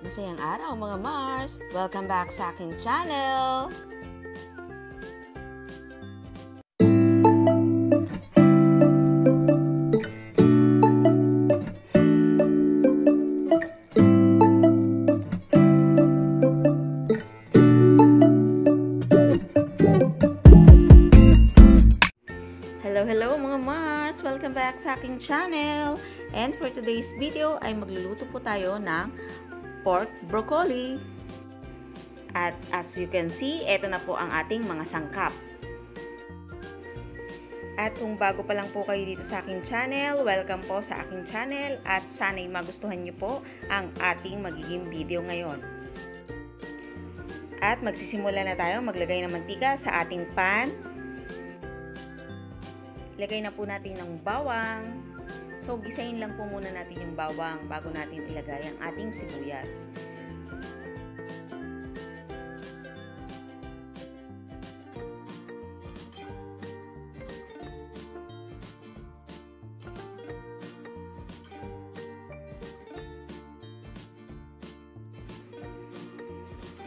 Masayang araw mga Mars! Welcome back sa aking channel! Back sa aking channel! And for today's video ay magluluto po tayo ng pork broccoli. At as you can see, ito na po ang ating mga sangkap. At kung bago pa lang po kayo dito sa aking channel, welcome po sa aking channel at sana'y magustuhan niyo po ang ating magiging video ngayon. At magsisimula na tayo maglagay ng mantika sa ating pan. Ilagay na po natin ng bawang. So, gisayin lang po muna natin yung bawang bago natin ilagay ang ating sibuyas.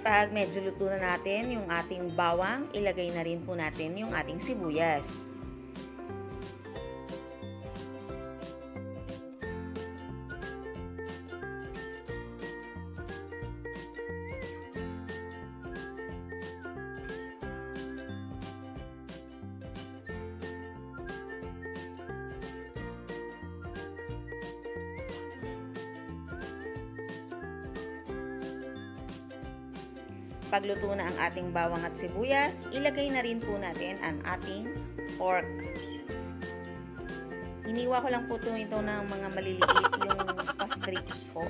Pag medyo luto na natin yung ating bawang, ilagay na rin po natin yung ating sibuyas. Pagluto na ang ating bawang at sibuyas, ilagay na rin po natin ang ating pork. Iniwa ko lang po ito, ng mga maliliit yung pastrix po.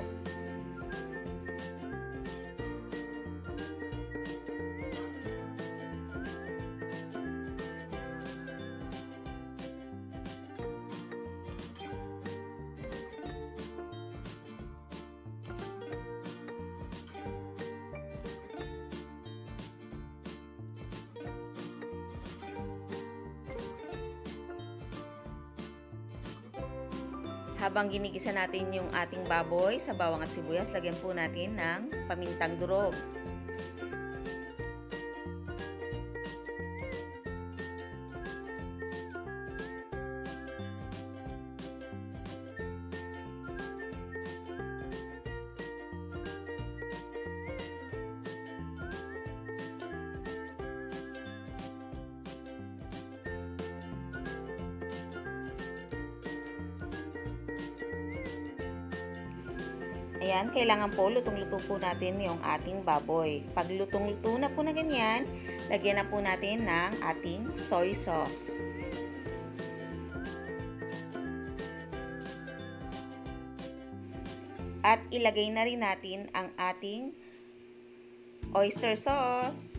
Habang ginigisa natin yung ating baboy sa bawang at sibuyas, lagyan po natin ng pamintang durog. Ayan, kailangan po lutong-luto po natin yung ating baboy. Pag lutong-luto na po na ganyan, lagyan na po natin ng ating soy sauce. At ilagay na rin natin ang ating oyster sauce.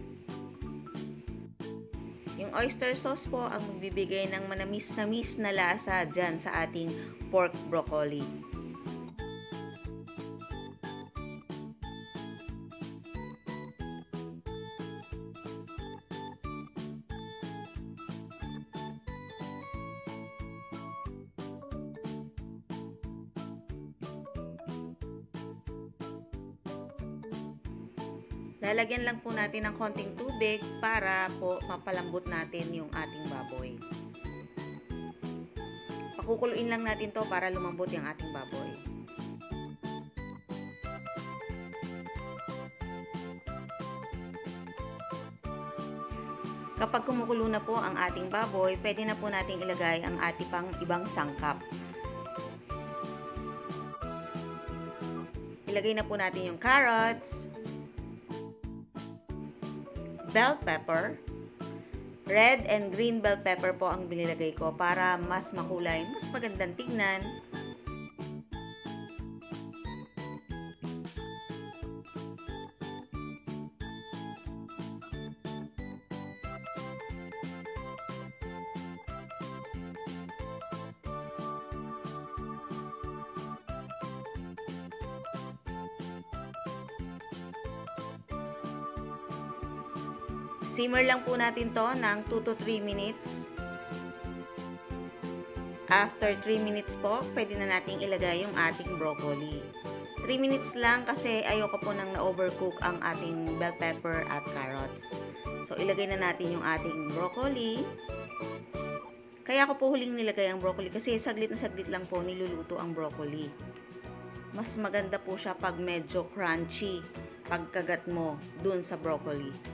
Yung oyster sauce po ang magbibigay ng manamis-namis na lasa dyan sa ating pork broccoli. Lalagyan lang po natin ng konting tubig para po mapalambot natin yung ating baboy. Pakukuluin lang natin to para lumambot yung ating baboy. Kapag kumukulo na po ang ating baboy, pwede na po nating ilagay ang ating pang ibang sangkap. Ilagay na po natin yung carrots, bell pepper. Red and green bell pepper po ang binilagay ko para mas makulay, mas magandang tignan. Simmer lang po natin to ng 2 to 3 minutes. After 3 minutes po, pwede na nating ilagay yung ating broccoli. 3 minutes lang kasi ayoko po nang na-overcook ang ating bell pepper at carrots. So, ilagay na natin yung ating broccoli. Kaya ako po huling nilagay ang broccoli kasi saglit na saglit lang po niluluto ang broccoli. Mas maganda po siya pag medyo crunchy pagkagat mo dun sa broccoli.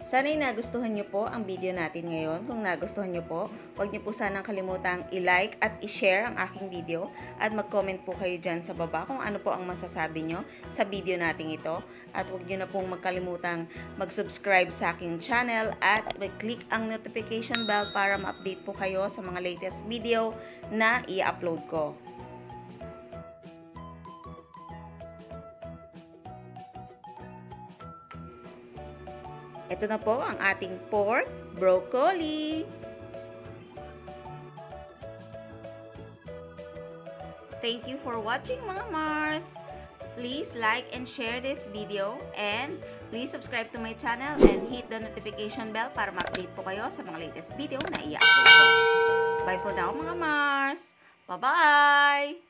Sana'y nagustuhan nyo po ang video natin ngayon. Kung nagustuhan nyo po, huwag nyo po sanang kalimutang i-like at i-share ang aking video at mag-comment po kayo dyan sa baba kung ano po ang masasabi nyo sa video natin ito. At huwag nyo na pong magkalimutang mag-subscribe sa aking channel at mag-click ang notification bell para ma-update po kayo sa mga latest video na i-upload ko. Ito na po ang ating pork broccoli. Thank you for watching mga Mars. Please like and share this video and please subscribe to my channel and hit the notification bell para ma-update po kayo sa mga latest video na i-upload ko. Bye for now mga Mars. Bye-bye!